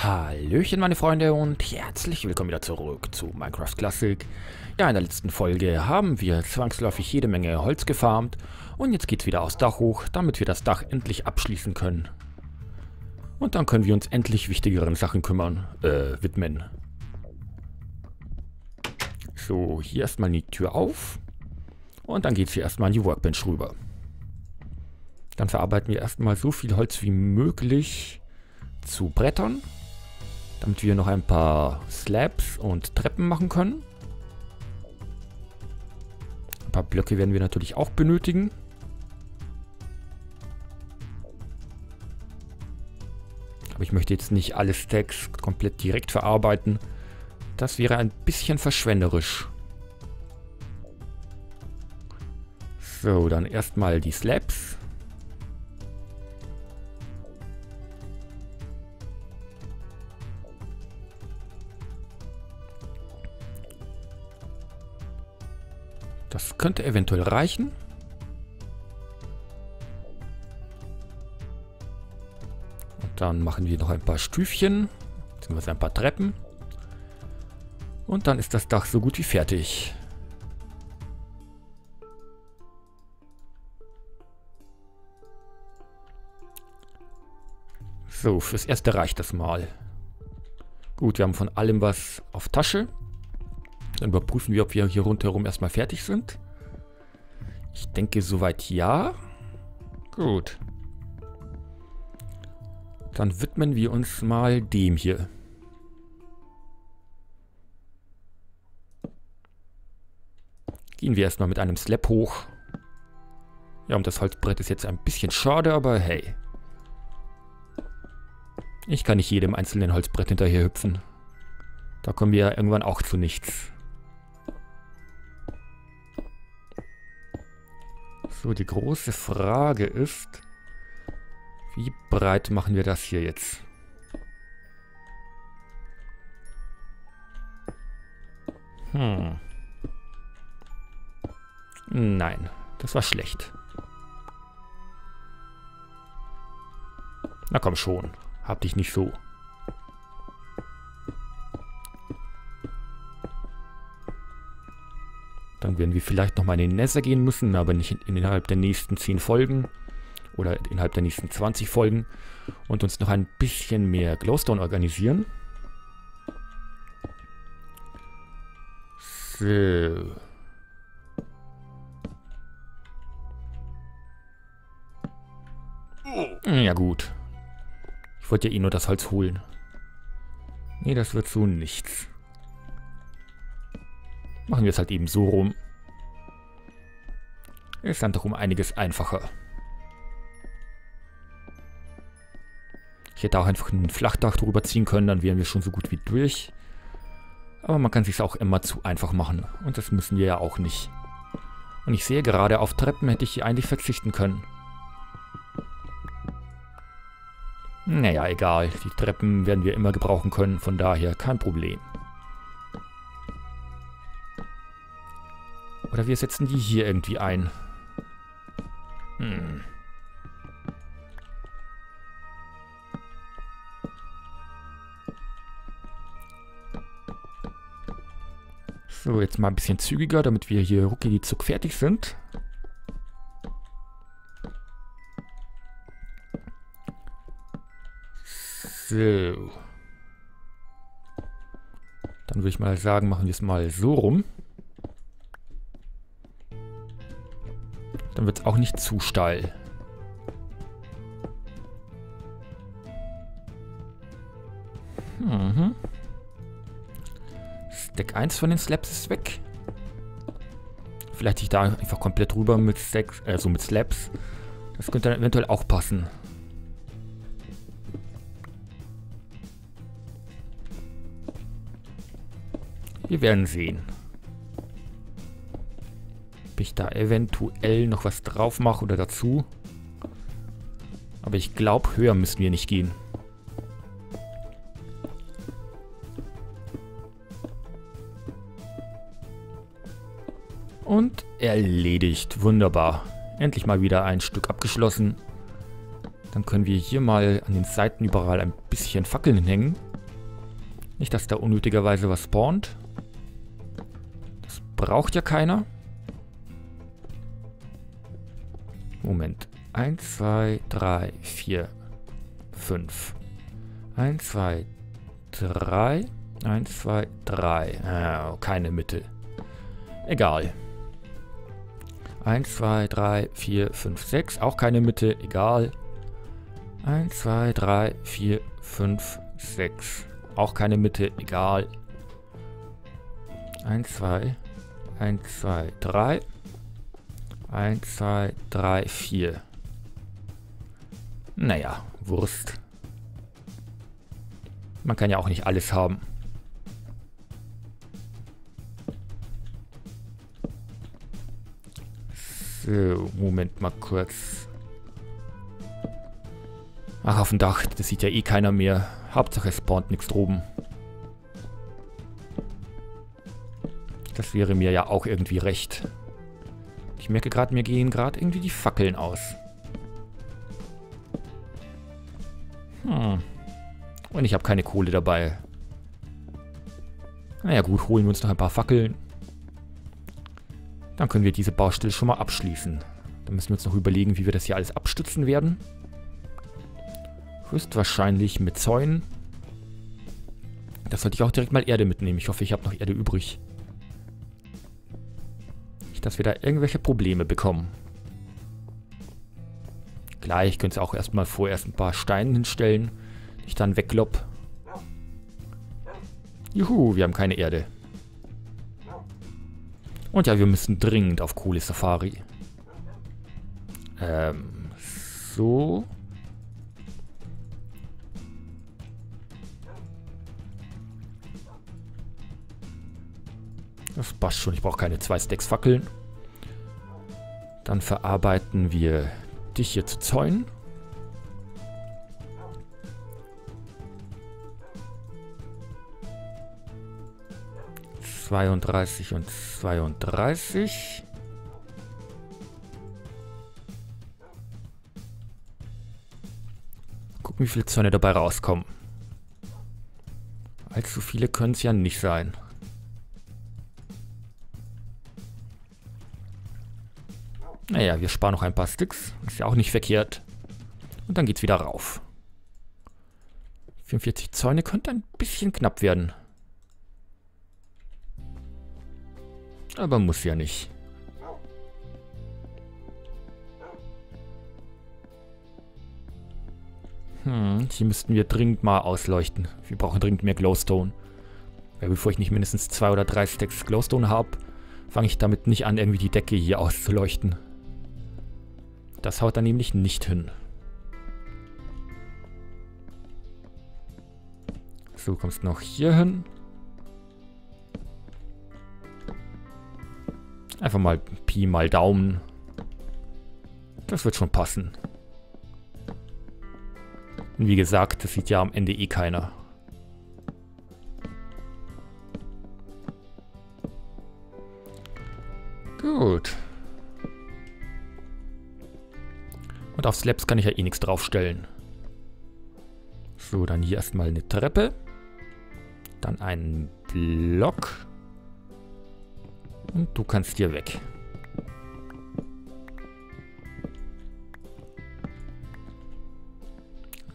Hallöchen meine Freunde und herzlich willkommen wieder zurück zu Minecraft Classic. Ja, in der letzten Folge haben wir zwangsläufig jede Menge Holz gefarmt und jetzt geht's wieder aufs Dach hoch, damit wir das Dach endlich abschließen können. Und dann können wir uns endlich wichtigeren Sachen kümmern, äh, widmen. So, hier erstmal die Tür auf und dann geht's hier erstmal an die Workbench rüber. Dann verarbeiten wir erstmal so viel Holz wie möglich zu Brettern damit wir noch ein paar Slabs und Treppen machen können. Ein paar Blöcke werden wir natürlich auch benötigen. Aber ich möchte jetzt nicht alle Stacks komplett direkt verarbeiten. Das wäre ein bisschen verschwenderisch. So, dann erstmal die Slabs. Das könnte eventuell reichen. Und dann machen wir noch ein paar Stüfchen, beziehungsweise ein paar Treppen. Und dann ist das Dach so gut wie fertig. So, fürs Erste reicht das mal. Gut, wir haben von allem was auf Tasche. Dann überprüfen wir, ob wir hier rundherum erstmal fertig sind. Ich denke soweit ja. Gut. Dann widmen wir uns mal dem hier. Gehen wir erstmal mit einem Slab hoch. Ja, und das Holzbrett ist jetzt ein bisschen schade, aber hey. Ich kann nicht jedem einzelnen Holzbrett hinterher hüpfen. Da kommen wir irgendwann auch zu nichts. So, die große Frage ist, wie breit machen wir das hier jetzt? Hm. Nein, das war schlecht. Na komm schon, hab dich nicht so. Dann werden wir vielleicht nochmal in den Nether gehen müssen, aber nicht innerhalb der nächsten 10 Folgen. Oder innerhalb der nächsten 20 Folgen. Und uns noch ein bisschen mehr Glowstone organisieren. So. Ja gut. Ich wollte ja eh nur das Holz holen. Nee, das wird so nichts. Machen wir es halt eben so rum. Ist dann doch um einiges einfacher. Ich hätte auch einfach ein Flachdach drüber ziehen können, dann wären wir schon so gut wie durch. Aber man kann sich auch immer zu einfach machen. Und das müssen wir ja auch nicht. Und ich sehe gerade, auf Treppen hätte ich hier eigentlich verzichten können. Naja, egal. Die Treppen werden wir immer gebrauchen können, von daher kein Problem. Oder wir setzen die hier irgendwie ein. Hm. So, jetzt mal ein bisschen zügiger, damit wir hier ruckig zuck fertig sind. So. Dann würde ich mal sagen, machen wir es mal so rum. Dann wird es auch nicht zu steil. Mhm. Stack 1 von den Slabs ist weg. Vielleicht ich da einfach komplett rüber mit Stacks, also mit Slabs. Das könnte dann eventuell auch passen. Wir werden sehen da eventuell noch was drauf mache oder dazu. Aber ich glaube, höher müssen wir nicht gehen. Und erledigt. Wunderbar. Endlich mal wieder ein Stück abgeschlossen. Dann können wir hier mal an den Seiten überall ein bisschen Fackeln hängen. Nicht, dass da unnötigerweise was spawnt. Das braucht ja keiner. Moment. 1, 2, 3, 4, 5. 1, 2, 3. 1, 2, 3. Ah, keine Mitte. Egal. 1, 2, 3, 4, 5, 6. Auch keine Mitte. Egal. 1, 2, 3, 4, 5, 6. Auch keine Mitte. Egal. 1, 2, 1, 2, 3. 1, 2, 3, 4. Naja, Wurst. Man kann ja auch nicht alles haben. So, Moment mal kurz. Ach, auf dem Dach, das sieht ja eh keiner mehr. Hauptsache es spawnt nichts droben. Das wäre mir ja auch irgendwie recht. Ich merke gerade, mir gehen gerade irgendwie die Fackeln aus. Hm. Und ich habe keine Kohle dabei. Naja gut, holen wir uns noch ein paar Fackeln. Dann können wir diese Baustelle schon mal abschließen. Dann müssen wir uns noch überlegen, wie wir das hier alles abstützen werden. Höchstwahrscheinlich mit Zäunen. Das sollte ich auch direkt mal Erde mitnehmen. Ich hoffe, ich habe noch Erde übrig. Nicht, dass wir da irgendwelche Probleme bekommen. Gleich könnt ihr auch erstmal vorerst ein paar Steine hinstellen, die ich dann weglopp. Juhu, wir haben keine Erde. Und ja, wir müssen dringend auf Kohle-Safari. Ähm, so. Das passt schon, ich brauche keine zwei Stacks Fackeln. Dann verarbeiten wir dich hier zu Zäunen. 32 und 32. Gucken, wie viele Zäune dabei rauskommen. Allzu viele können es ja nicht sein. Naja, wir sparen noch ein paar Sticks. Ist ja auch nicht verkehrt. Und dann geht's wieder rauf. 44 Zäune könnte ein bisschen knapp werden. Aber muss ja nicht. Hm, hier müssten wir dringend mal ausleuchten. Wir brauchen dringend mehr Glowstone. Weil bevor ich nicht mindestens zwei oder drei Stacks Glowstone habe, fange ich damit nicht an, irgendwie die Decke hier auszuleuchten. Das haut dann nämlich nicht hin. So, kommst noch hier hin. Einfach mal Pi mal Daumen. Das wird schon passen. Und wie gesagt, das sieht ja am Ende eh keiner. Gut. Auf Slabs kann ich ja eh nichts draufstellen. So, dann hier erstmal eine Treppe. Dann einen Block. Und du kannst hier weg.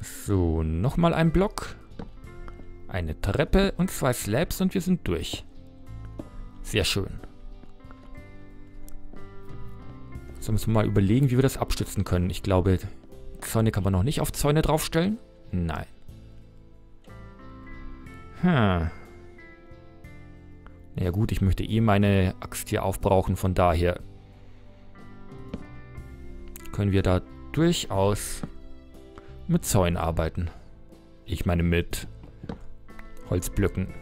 So, nochmal ein Block. Eine Treppe und zwei Slabs und wir sind durch. Sehr schön. So müssen wir mal überlegen, wie wir das abstützen können. Ich glaube, Zäune kann man noch nicht auf Zäune draufstellen. Nein. Hm. Naja gut, ich möchte eh meine Axt hier aufbrauchen, von daher können wir da durchaus mit Zäunen arbeiten. Ich meine mit Holzblöcken.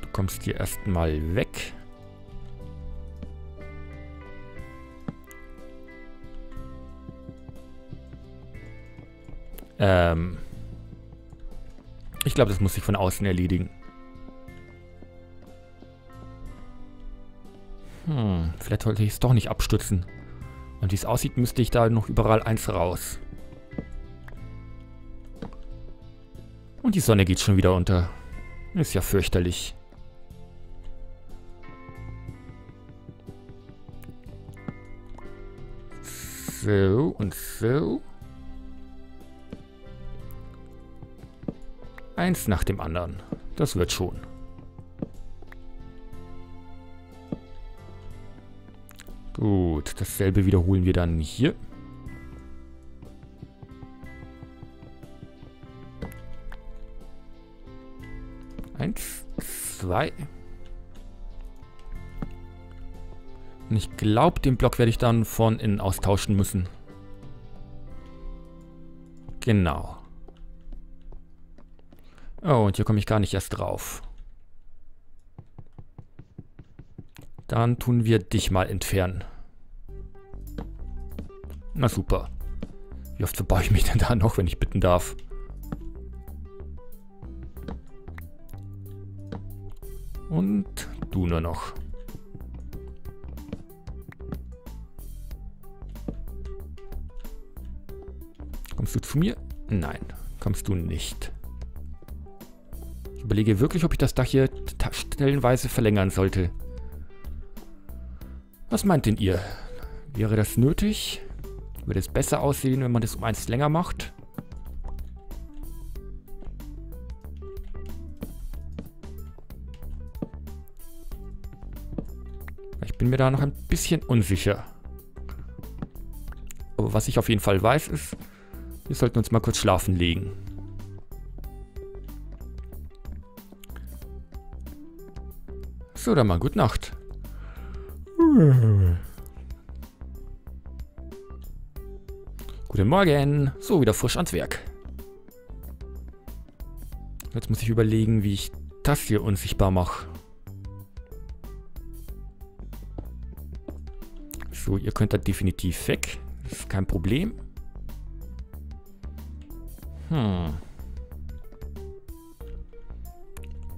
Du kommst hier erstmal weg. Ähm... Ich glaube, das muss sich von außen erledigen. Hm, vielleicht sollte ich es doch nicht abstützen. Und wie es aussieht, müsste ich da noch überall eins raus. Und die Sonne geht schon wieder unter. Ist ja fürchterlich. So und so. Eins nach dem anderen. Das wird schon. Gut, dasselbe wiederholen wir dann hier. Eins, zwei. Und ich glaube, den Block werde ich dann von innen austauschen müssen. Genau. Oh, und hier komme ich gar nicht erst drauf. Dann tun wir dich mal entfernen. Na super. Wie oft verbaue ich mich denn da noch, wenn ich bitten darf? Und du nur noch. Kommst du zu mir? Nein, kommst du nicht. Ich überlege wirklich, ob ich das Dach hier stellenweise verlängern sollte. Was meint denn ihr? Wäre das nötig? Würde es besser aussehen, wenn man das um eins länger macht? Ich bin mir da noch ein bisschen unsicher. Aber was ich auf jeden Fall weiß ist, wir sollten uns mal kurz schlafen legen. So, dann mal gute Nacht. Guten Morgen. So, wieder frisch ans Werk. Jetzt muss ich überlegen, wie ich das hier unsichtbar mache. So, ihr könnt da definitiv weg. Das ist kein Problem. Hm.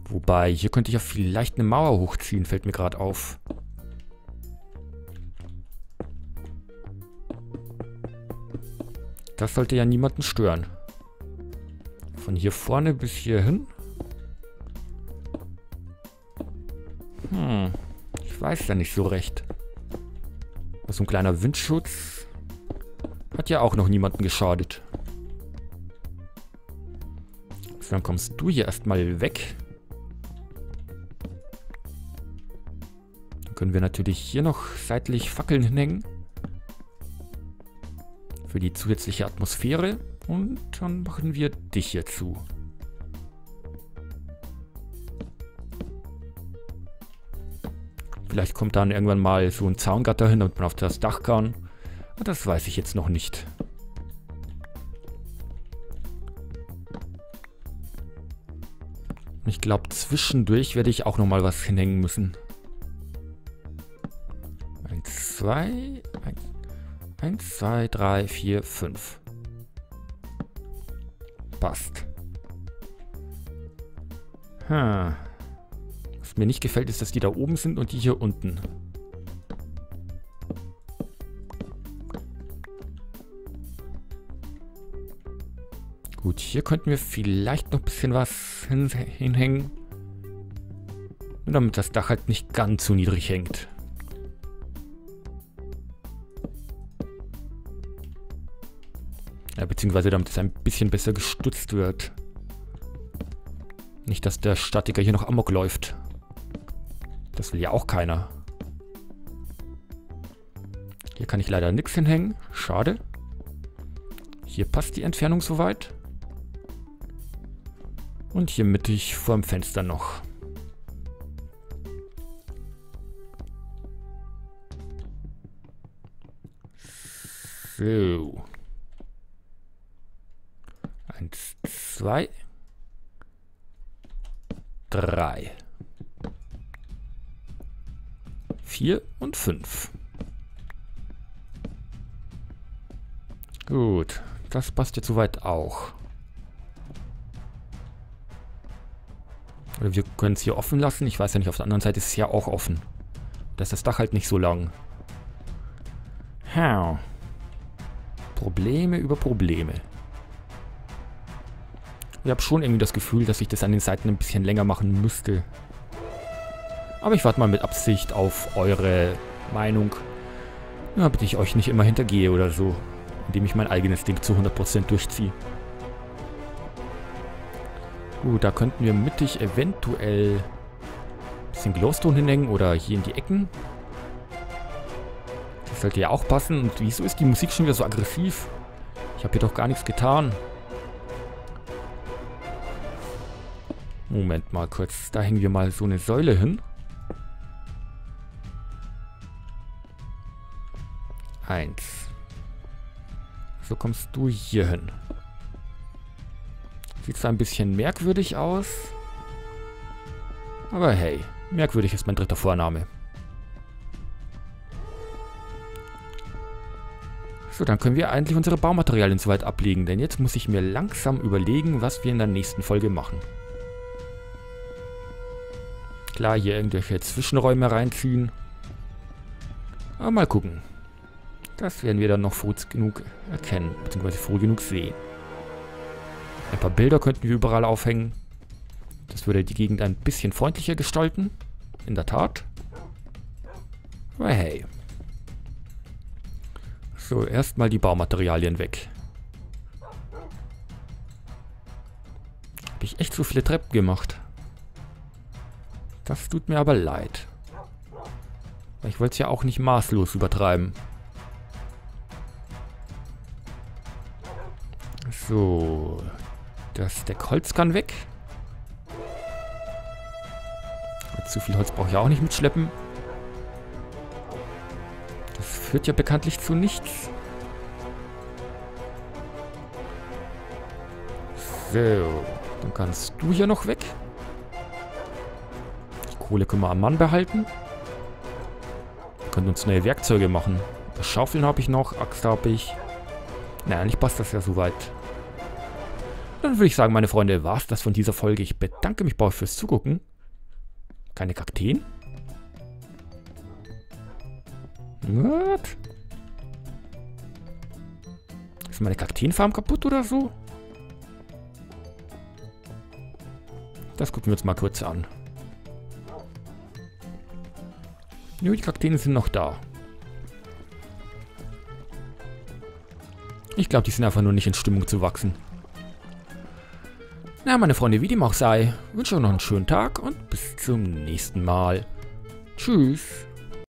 Wobei, hier könnte ich ja vielleicht eine Mauer hochziehen, fällt mir gerade auf. Das sollte ja niemanden stören. Von hier vorne bis hier hin. Hm, ich weiß ja nicht so recht. So ein kleiner Windschutz hat ja auch noch niemanden geschadet. So, dann kommst du hier erstmal weg. Dann können wir natürlich hier noch seitlich Fackeln hinhängen für die zusätzliche Atmosphäre. Und dann machen wir dich hier zu. Vielleicht kommt dann irgendwann mal so ein Zaungatter hin, damit man auf das Dach kann. Das weiß ich jetzt noch nicht. Ich glaube, zwischendurch werde ich auch noch mal was hinhängen müssen. Eins, zwei, eins, 1, 2, 3, 4, 5. Passt. Hm. Was mir nicht gefällt, ist, dass die da oben sind und die hier unten. Gut, hier könnten wir vielleicht noch ein bisschen was hin hinhängen. Damit das Dach halt nicht ganz so niedrig hängt. Ja, beziehungsweise damit es ein bisschen besser gestützt wird. Nicht, dass der Statiker hier noch amok läuft. Das will ja auch keiner. Hier kann ich leider nichts hinhängen. Schade. Hier passt die Entfernung soweit. Und hier mittig vor dem Fenster noch. So. Eins, zwei, drei, vier und fünf. Gut, das passt jetzt soweit auch. Oder wir können es hier offen lassen. Ich weiß ja nicht, auf der anderen Seite ist es ja auch offen. Da ist das Dach halt nicht so lang. Ha. Probleme über Probleme. Ich habe schon irgendwie das Gefühl, dass ich das an den Seiten ein bisschen länger machen müsste. Aber ich warte mal mit Absicht auf eure Meinung. Damit ich euch nicht immer hintergehe oder so. Indem ich mein eigenes Ding zu 100% durchziehe. Gut, da könnten wir mittig eventuell ein bisschen Glowstone hinhängen oder hier in die Ecken. Das sollte ja auch passen. Und wieso ist die Musik schon wieder so aggressiv? Ich habe hier doch gar nichts getan. Moment mal kurz. Da hängen wir mal so eine Säule hin. Eins. So kommst du hier hin. Sieht zwar ein bisschen merkwürdig aus. Aber hey, merkwürdig ist mein dritter Vorname. So, dann können wir eigentlich unsere Baumaterialien soweit ablegen, denn jetzt muss ich mir langsam überlegen, was wir in der nächsten Folge machen. Klar, hier irgendwelche Zwischenräume reinziehen. Aber mal gucken. Das werden wir dann noch früh genug erkennen, beziehungsweise früh genug sehen. Ein paar Bilder könnten wir überall aufhängen. Das würde die Gegend ein bisschen freundlicher gestalten. In der Tat. Aber hey. So, erstmal die Baumaterialien weg. Habe ich echt so viele Treppen gemacht. Das tut mir aber leid. Ich wollte es ja auch nicht maßlos übertreiben. So. Das Deck Holz kann weg. Zu viel Holz brauche ich auch nicht mitschleppen führt ja bekanntlich zu nichts. So, dann kannst du hier noch weg. Kohle können wir am Mann behalten. Wir können uns neue Werkzeuge machen. Schaufeln habe ich noch, Axt habe ich. Naja, eigentlich passt das ja soweit. Dann würde ich sagen, meine Freunde, war es das von dieser Folge. Ich bedanke mich bei euch fürs Zugucken. Keine Kakteen? Was? Ist meine Kakteenfarm kaputt oder so? Das gucken wir uns mal kurz an. Nö, die Kakteen sind noch da. Ich glaube, die sind einfach nur nicht in Stimmung zu wachsen. Na, meine Freunde, wie dem auch sei, wünsche euch noch einen schönen Tag und bis zum nächsten Mal. Tschüss.